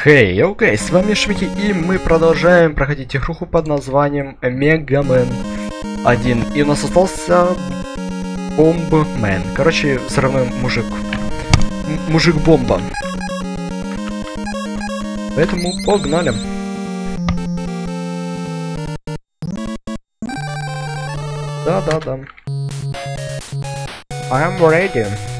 Хей, hey, окей, okay, с вами Швики, и мы продолжаем проходить игруху под названием Мегамен 1. И у нас остался Бомбмен. Короче, взрывной мужик. Мужик-бомба. Поэтому погнали. Да-да-да. I'm ready.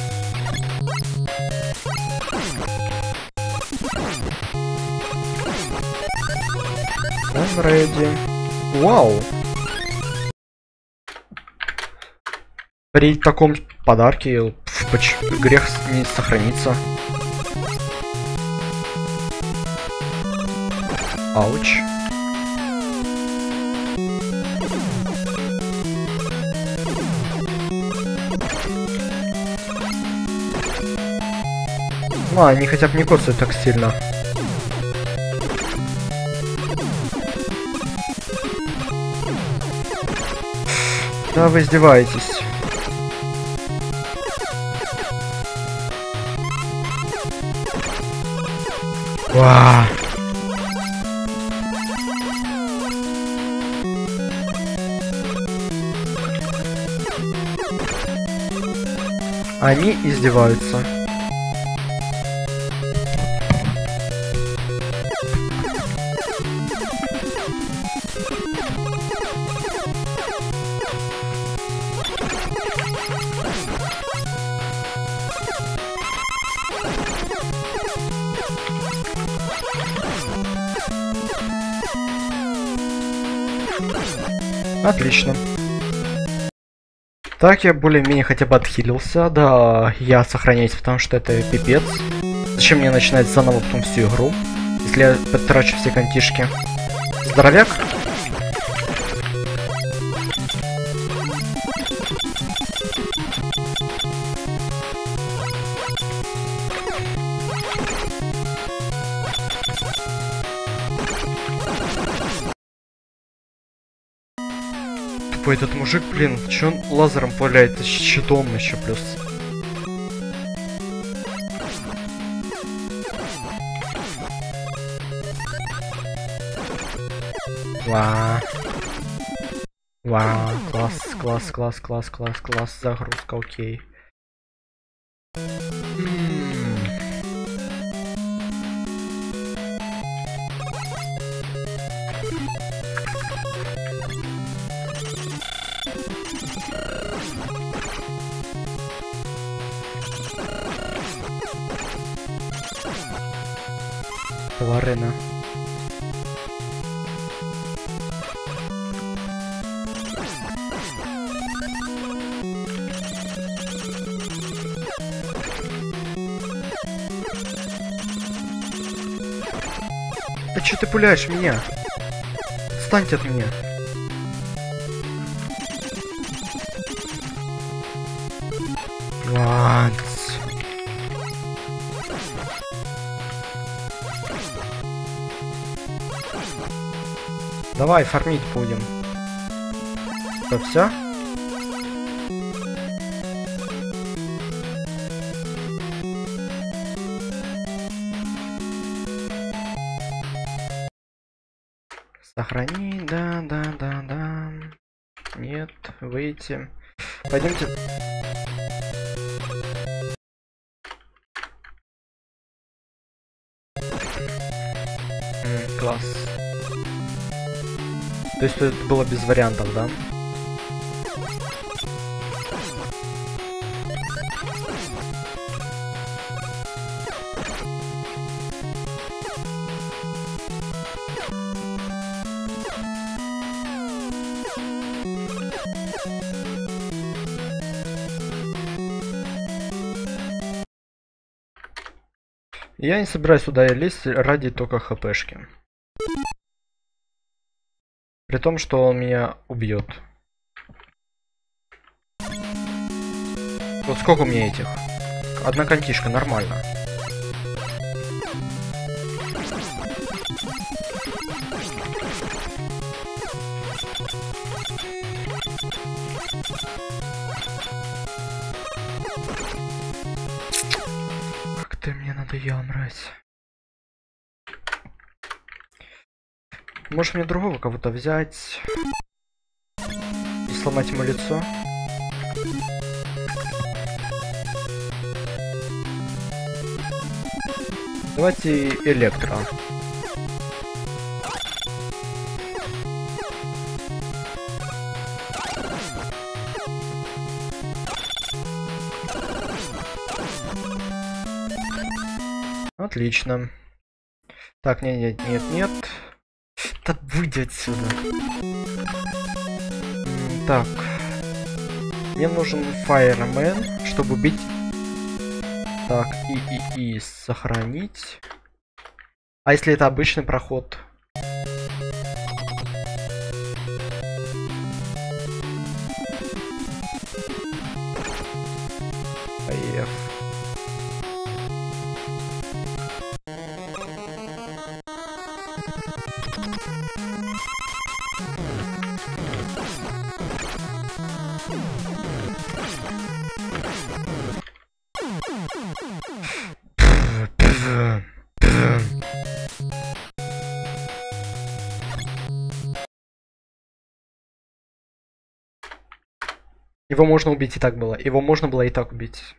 I'm ready. Вау! При таком подарке грех не сохранится. Ауч. Ну, они хотя бы не коцают так сильно. Да, вы издеваетесь. Ва. Они издеваются. Отлично. Так, я более-менее хотя бы отхилился. Да, я сохраняюсь, потому что это пипец. Зачем мне начинать заново потом всю игру, если я потрачу все контишки? Здоровяк? Тупой этот мужик, блин, че он лазером пуляет, с щитом еще плюс. Ва. Ва, класс, класс, класс, класс, класс, класс, загрузка, окей. Варена. Да что ты пуляешь меня? Встаньте от меня. Давай, фармить будем. Что, все? Сохрани, да, да, да, да. Нет, выйти. Пойдемте. То есть это было без вариантов, да? Я не собираюсь сюда лезть ради только хпшки. При том, что он меня убьет. Вот сколько у меня этих? Одна контишка, нормально. Как ты мне надоел, мразь. Может мне другого кого-то взять и сломать ему лицо? Давайте электро. Отлично. Так, нет, нет, нет, нет. Да выйди отсюда. Так. Мне нужен Fireman, чтобы убить... Так, и, и, и, сохранить. А если это обычный проход? Его можно убить и так было. Его можно было и так убить.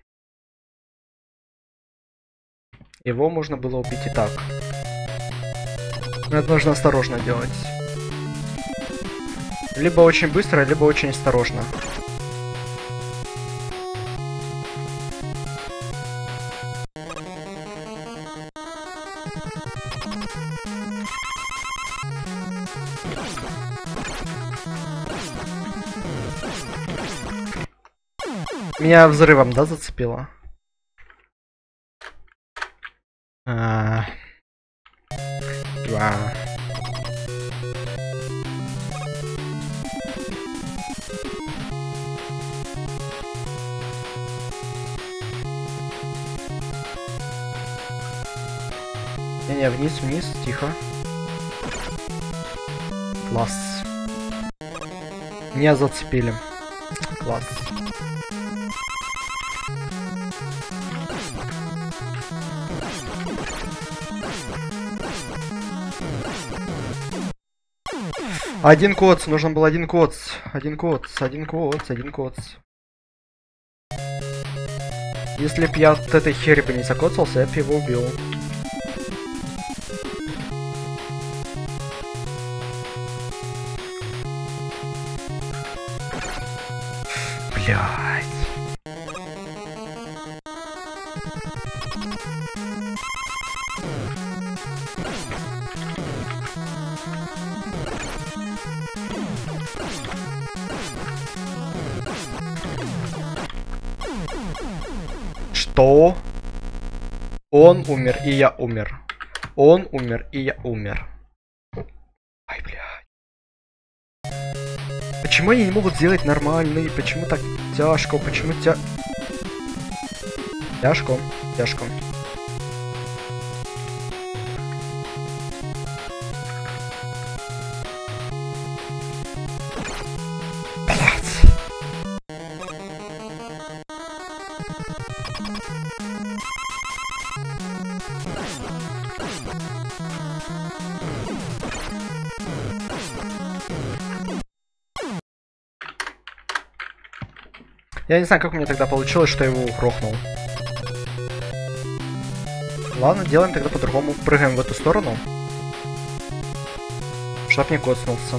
Его можно было убить и так. Но это нужно осторожно делать. Либо очень быстро, либо очень осторожно. Меня взрывом, да, зацепило? А... Два. Не-не, вниз, вниз, тихо. Класс. Меня зацепили. Класс. Один код, нужен был один код, один код, один код, один код. Если б я от этой хери бы не закоцался, я бы его убил. Блядь. Что? Он умер, и я умер. Он умер, и я умер. Ай, блядь. Почему они не могут сделать нормальный? Почему так тяжко? Почему тя... Тяжко, тяжко. Я не знаю, как меня тогда получилось, что я его грохнул. Ладно, делаем тогда по-другому. Прыгаем в эту сторону. Чтоб не коцнулся.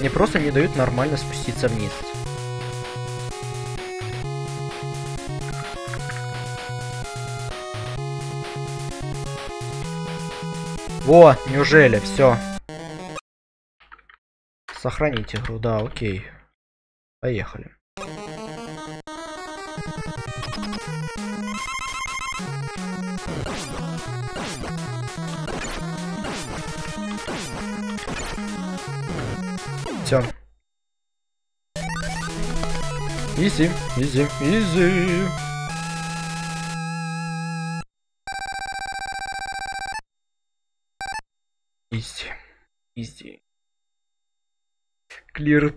Мне просто не дают нормально спуститься вниз. Во, неужели? Все. Сохранить игру, да, окей. Поехали. Все. Easy, easy, easy. Easy, easy.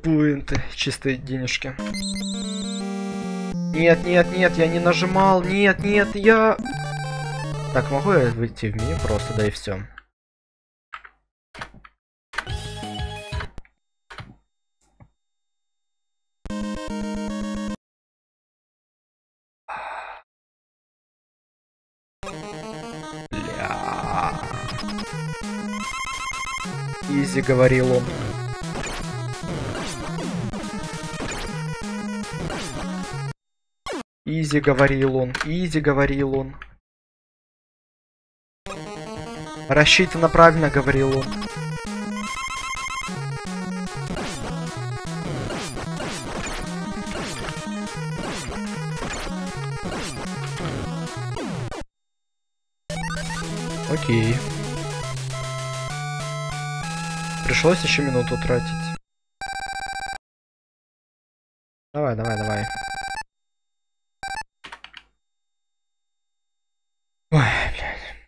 Point, чистые денежки. Нет, нет, нет, я не нажимал. Нет, нет, я... Так, могу я выйти в меню просто, да и все. Изи, говорил он. Изи, говорил он. Изи, говорил он. Рассчитано правильно, говорил он. Окей. Пришлось еще минуту тратить. Давай, давай, давай. Ой, блядь.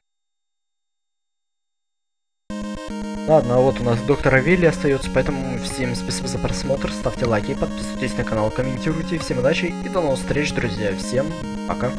Ладно, а вот у нас доктора Вилли остается, поэтому всем спасибо за просмотр, ставьте лайки, подписывайтесь на канал, комментируйте, всем удачи и до новых встреч, друзья, всем пока.